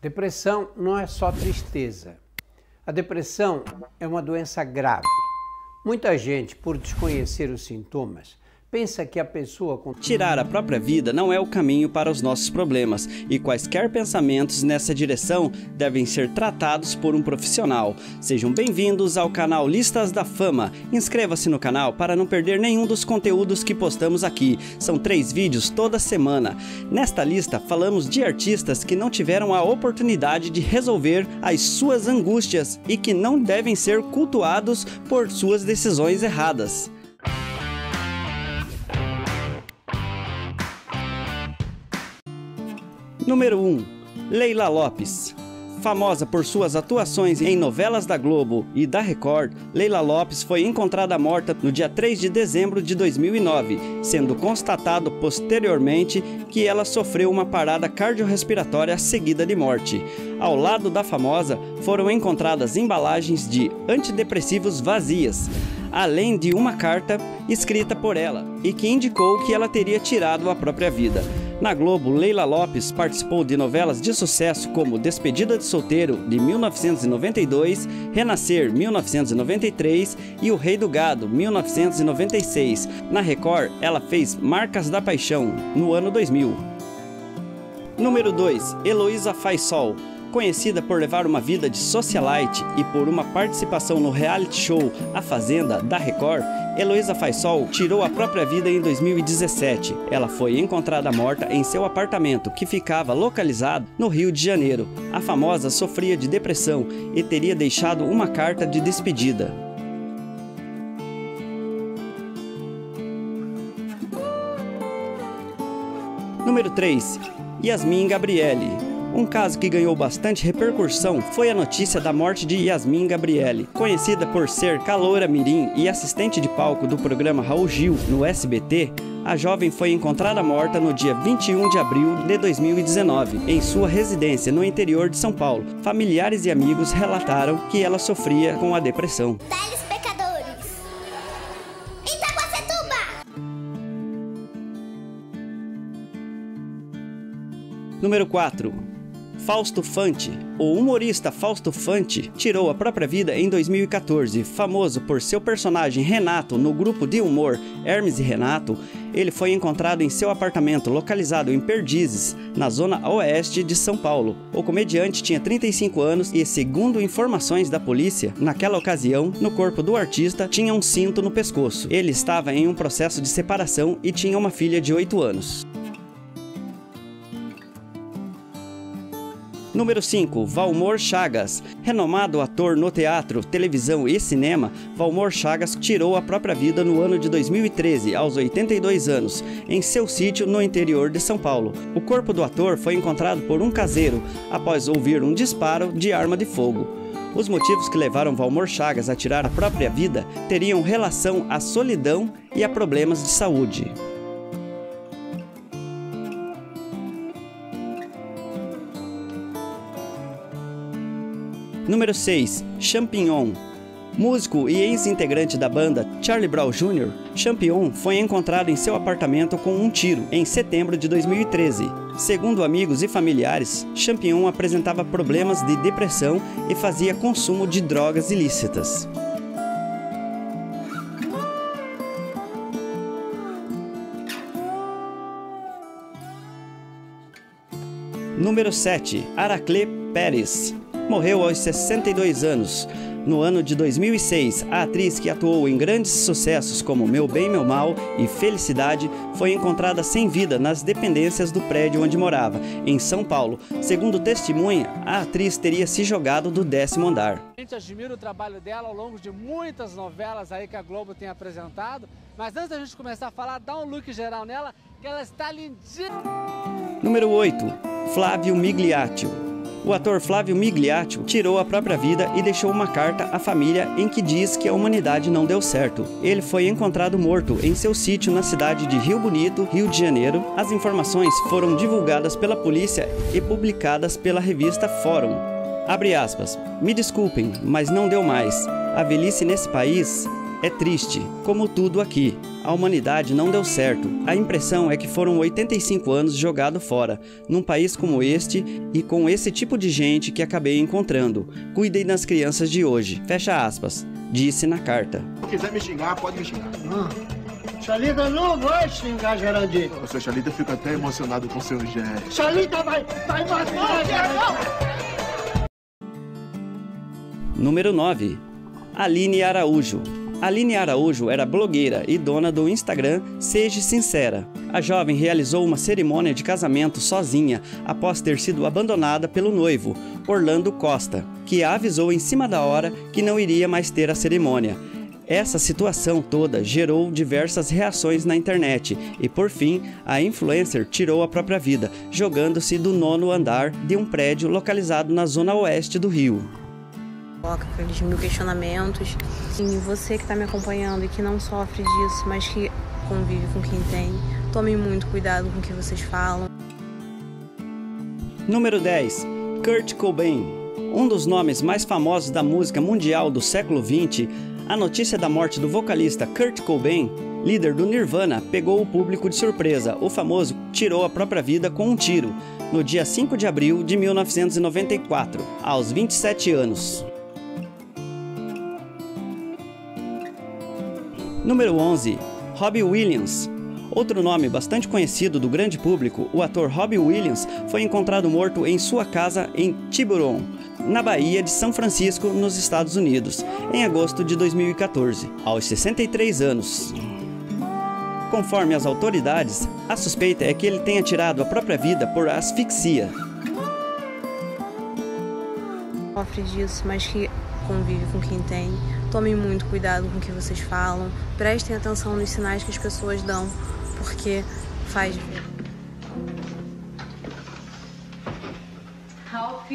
Depressão não é só tristeza. A depressão é uma doença grave. Muita gente, por desconhecer os sintomas, pensa que a pessoa. Tirar a própria vida não é o caminho para os nossos problemas e quaisquer pensamentos nessa direção devem ser tratados por um profissional. Sejam bem-vindos ao canal Listas da Fama. Inscreva-se no canal para não perder nenhum dos conteúdos que postamos aqui. São três vídeos toda semana. Nesta lista falamos de artistas que não tiveram a oportunidade de resolver as suas angústias e que não devem ser cultuados por suas decisões erradas. Número 1. Leila Lopes. Famosa por suas atuações em novelas da Globo e da Record, Leila Lopes foi encontrada morta no dia 3 de dezembro de 2009, sendo constatado posteriormente que ela sofreu uma parada cardiorrespiratória seguida de morte. Ao lado da famosa foram encontradas embalagens de antidepressivos vazias, além de uma carta escrita por ela e que indicou que ela teria tirado a própria vida. Na Globo, Leila Lopes participou de novelas de sucesso como Despedida de Solteiro, de 1992, Renascer, 1993 e O Rei do Gado, 1996. Na Record, ela fez Marcas da Paixão, no ano 2000. Número 2. Heloísa Faisol Conhecida por levar uma vida de socialite e por uma participação no reality show A Fazenda, da Record, Heloísa Faisol tirou a própria vida em 2017. Ela foi encontrada morta em seu apartamento, que ficava localizado no Rio de Janeiro. A famosa sofria de depressão e teria deixado uma carta de despedida. Número 3. Yasmin Gabriele um caso que ganhou bastante repercussão foi a notícia da morte de Yasmin Gabriele. Conhecida por ser caloura mirim e assistente de palco do programa Raul Gil no SBT, a jovem foi encontrada morta no dia 21 de abril de 2019, em sua residência no interior de São Paulo. Familiares e amigos relataram que ela sofria com a depressão. Número 4. Fausto Fante. O humorista Fausto Fante tirou a própria vida em 2014. Famoso por seu personagem Renato no grupo de humor Hermes e Renato, ele foi encontrado em seu apartamento localizado em Perdizes, na zona oeste de São Paulo. O comediante tinha 35 anos e, segundo informações da polícia, naquela ocasião, no corpo do artista tinha um cinto no pescoço. Ele estava em um processo de separação e tinha uma filha de 8 anos. Número 5. Valmor Chagas. Renomado ator no teatro, televisão e cinema, Valmor Chagas tirou a própria vida no ano de 2013, aos 82 anos, em seu sítio no interior de São Paulo. O corpo do ator foi encontrado por um caseiro após ouvir um disparo de arma de fogo. Os motivos que levaram Valmor Chagas a tirar a própria vida teriam relação à solidão e a problemas de saúde. Número 6. Champignon. Músico e ex-integrante da banda Charlie Brown Jr., Champion foi encontrado em seu apartamento com um tiro em setembro de 2013. Segundo amigos e familiares, Champion apresentava problemas de depressão e fazia consumo de drogas ilícitas. Número 7. Aracle Pérez morreu aos 62 anos. No ano de 2006, a atriz que atuou em grandes sucessos como Meu Bem, Meu Mal e Felicidade foi encontrada sem vida nas dependências do prédio onde morava, em São Paulo. Segundo testemunha, a atriz teria se jogado do décimo andar. A gente admira o trabalho dela ao longo de muitas novelas aí que a Globo tem apresentado, mas antes da gente começar a falar, dá um look geral nela, que ela está lindíssima. Número 8. Flávio Migliaccio o ator Flávio Migliaccio tirou a própria vida e deixou uma carta à família em que diz que a humanidade não deu certo. Ele foi encontrado morto em seu sítio na cidade de Rio Bonito, Rio de Janeiro. As informações foram divulgadas pela polícia e publicadas pela revista Fórum. Abre aspas. Me desculpem, mas não deu mais. A velhice nesse país É triste, como tudo aqui. A humanidade não deu certo. A impressão é que foram 85 anos jogado fora, num país como este e com esse tipo de gente que acabei encontrando. Cuidem das crianças de hoje. Fecha aspas. Disse na carta. Se quiser me xingar, pode me xingar. Xalita não vai xingar, Geraldinho. O seu Xalita fica até emocionado com seu gesto. Xalita vai, vai matar, Número 9. Aline Araújo. Aline Araújo era blogueira e dona do Instagram Seja Sincera. A jovem realizou uma cerimônia de casamento sozinha após ter sido abandonada pelo noivo, Orlando Costa, que a avisou em cima da hora que não iria mais ter a cerimônia. Essa situação toda gerou diversas reações na internet e, por fim, a influencer tirou a própria vida, jogando-se do nono andar de um prédio localizado na zona oeste do Rio. Coloca aqueles mil questionamentos. E você que está me acompanhando e que não sofre disso, mas que convive com quem tem, tome muito cuidado com o que vocês falam. Número 10. Kurt Cobain. Um dos nomes mais famosos da música mundial do século XX, a notícia da morte do vocalista Kurt Cobain, líder do Nirvana, pegou o público de surpresa. O famoso tirou a própria vida com um tiro, no dia 5 de abril de 1994, aos 27 anos. Número 11. Robbie Williams. Outro nome bastante conhecido do grande público, o ator Robbie Williams foi encontrado morto em sua casa em Tiburon, na Baía de São Francisco, nos Estados Unidos, em agosto de 2014, aos 63 anos. Conforme as autoridades, a suspeita é que ele tenha tirado a própria vida por asfixia. Sofre disso, mas que convive com quem tem. Tomem muito cuidado com o que vocês falam. Prestem atenção nos sinais que as pessoas dão, porque faz. Ralph.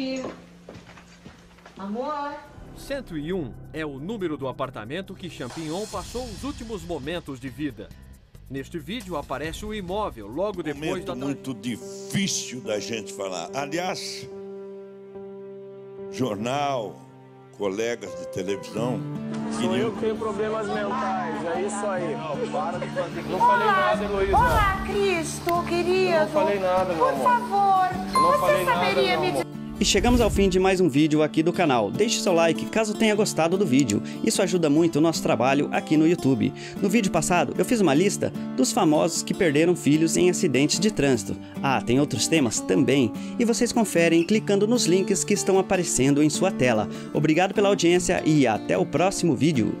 Amor. 101 é o número do apartamento que Champignon passou os últimos momentos de vida. Neste vídeo aparece o imóvel logo depois Momento da muito difícil da gente falar. Aliás, jornal, colegas de televisão. Sou eu que tenho problemas mentais, é isso aí. Não, para de fazer. Não falei nada, Heloísa. Olá, Cristo, querido. Eu não falei nada, meu Por amor. favor, Eu não você nada, saberia meu me amor. E chegamos ao fim de mais um vídeo aqui do canal. Deixe seu like caso tenha gostado do vídeo. Isso ajuda muito o nosso trabalho aqui no YouTube. No vídeo passado, eu fiz uma lista dos famosos que perderam filhos em acidentes de trânsito. Ah, tem outros temas também. E vocês conferem clicando nos links que estão aparecendo em sua tela. Obrigado pela audiência e até o próximo vídeo.